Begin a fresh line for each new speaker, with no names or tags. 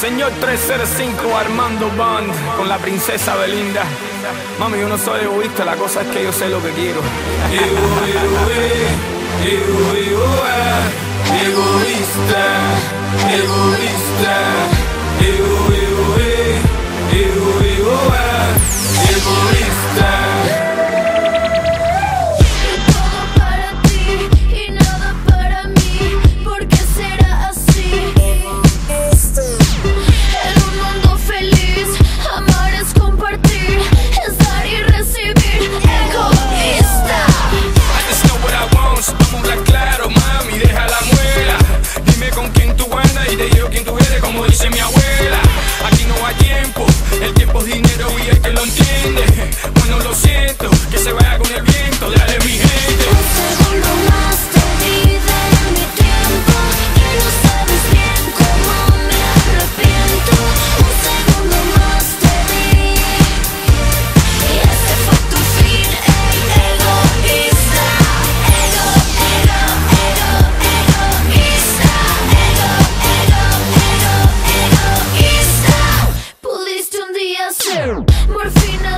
Señor 305 Armando Band con la princesa Belinda. Mami, yo no soy egoísta, la cosa es que yo sé lo que quiero.
Morfina de mi Trina.